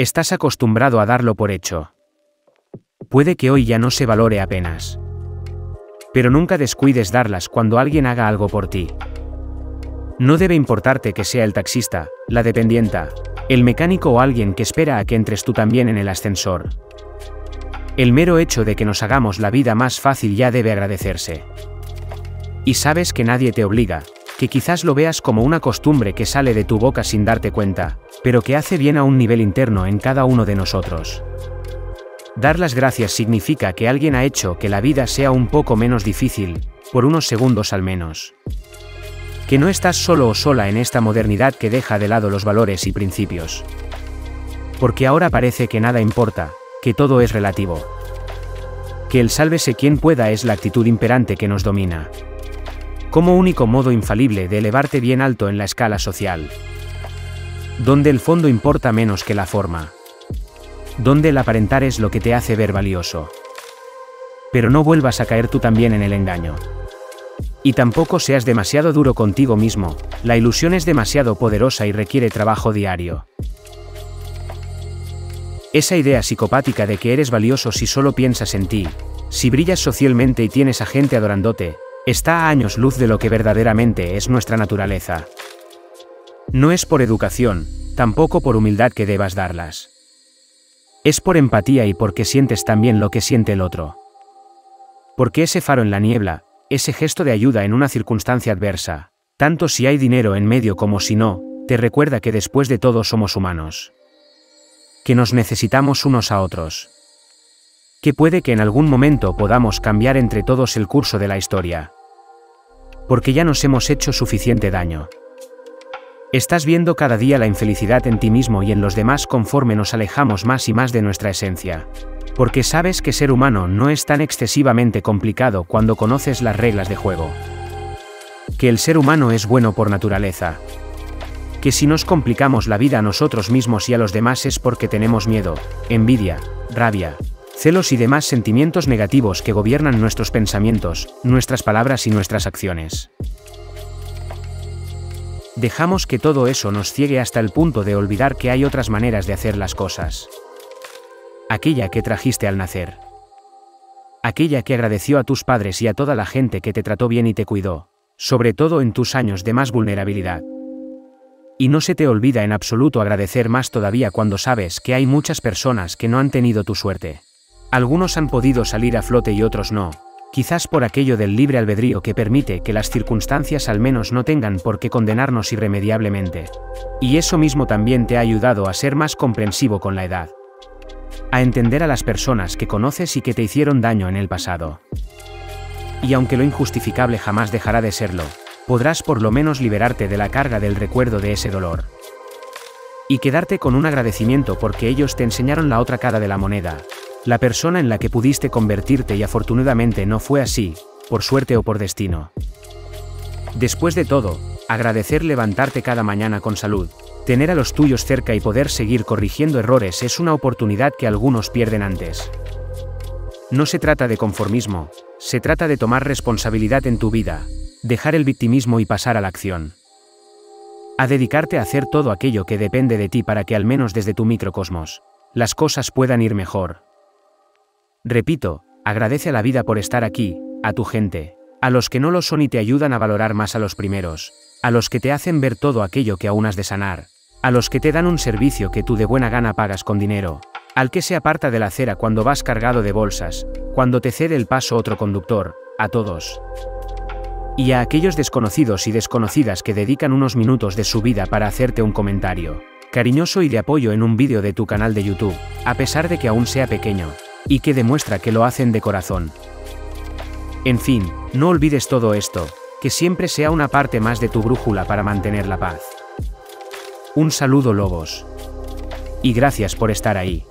Estás acostumbrado a darlo por hecho. Puede que hoy ya no se valore apenas. Pero nunca descuides darlas cuando alguien haga algo por ti. No debe importarte que sea el taxista, la dependienta, el mecánico o alguien que espera a que entres tú también en el ascensor. El mero hecho de que nos hagamos la vida más fácil ya debe agradecerse. Y sabes que nadie te obliga, que quizás lo veas como una costumbre que sale de tu boca sin darte cuenta, pero que hace bien a un nivel interno en cada uno de nosotros. Dar las gracias significa que alguien ha hecho que la vida sea un poco menos difícil, por unos segundos al menos. Que no estás solo o sola en esta modernidad que deja de lado los valores y principios. Porque ahora parece que nada importa, que todo es relativo. Que el sálvese quien pueda es la actitud imperante que nos domina. Como único modo infalible de elevarte bien alto en la escala social. Donde el fondo importa menos que la forma donde el aparentar es lo que te hace ver valioso. Pero no vuelvas a caer tú también en el engaño. Y tampoco seas demasiado duro contigo mismo, la ilusión es demasiado poderosa y requiere trabajo diario. Esa idea psicopática de que eres valioso si solo piensas en ti, si brillas socialmente y tienes a gente adorándote, está a años luz de lo que verdaderamente es nuestra naturaleza. No es por educación, tampoco por humildad que debas darlas. Es por empatía y porque sientes también lo que siente el otro. Porque ese faro en la niebla, ese gesto de ayuda en una circunstancia adversa, tanto si hay dinero en medio como si no, te recuerda que después de todo somos humanos. Que nos necesitamos unos a otros. Que puede que en algún momento podamos cambiar entre todos el curso de la historia. Porque ya nos hemos hecho suficiente daño. Estás viendo cada día la infelicidad en ti mismo y en los demás conforme nos alejamos más y más de nuestra esencia. Porque sabes que ser humano no es tan excesivamente complicado cuando conoces las reglas de juego. Que el ser humano es bueno por naturaleza. Que si nos complicamos la vida a nosotros mismos y a los demás es porque tenemos miedo, envidia, rabia, celos y demás sentimientos negativos que gobiernan nuestros pensamientos, nuestras palabras y nuestras acciones. Dejamos que todo eso nos ciegue hasta el punto de olvidar que hay otras maneras de hacer las cosas. Aquella que trajiste al nacer. Aquella que agradeció a tus padres y a toda la gente que te trató bien y te cuidó, sobre todo en tus años de más vulnerabilidad. Y no se te olvida en absoluto agradecer más todavía cuando sabes que hay muchas personas que no han tenido tu suerte. Algunos han podido salir a flote y otros no, quizás por aquello del libre albedrío que permite que las circunstancias al menos no tengan por qué condenarnos irremediablemente. Y eso mismo también te ha ayudado a ser más comprensivo con la edad. A entender a las personas que conoces y que te hicieron daño en el pasado. Y aunque lo injustificable jamás dejará de serlo, podrás por lo menos liberarte de la carga del recuerdo de ese dolor. Y quedarte con un agradecimiento porque ellos te enseñaron la otra cara de la moneda, la persona en la que pudiste convertirte y afortunadamente no fue así, por suerte o por destino. Después de todo, agradecer levantarte cada mañana con salud, tener a los tuyos cerca y poder seguir corrigiendo errores es una oportunidad que algunos pierden antes. No se trata de conformismo, se trata de tomar responsabilidad en tu vida, dejar el victimismo y pasar a la acción. A dedicarte a hacer todo aquello que depende de ti para que al menos desde tu microcosmos, las cosas puedan ir mejor. Repito, agradece a la vida por estar aquí, a tu gente, a los que no lo son y te ayudan a valorar más a los primeros, a los que te hacen ver todo aquello que aún has de sanar, a los que te dan un servicio que tú de buena gana pagas con dinero, al que se aparta de la acera cuando vas cargado de bolsas, cuando te cede el paso otro conductor, a todos. Y a aquellos desconocidos y desconocidas que dedican unos minutos de su vida para hacerte un comentario, cariñoso y de apoyo en un vídeo de tu canal de YouTube, a pesar de que aún sea pequeño, y que demuestra que lo hacen de corazón. En fin, no olvides todo esto, que siempre sea una parte más de tu brújula para mantener la paz. Un saludo lobos. Y gracias por estar ahí.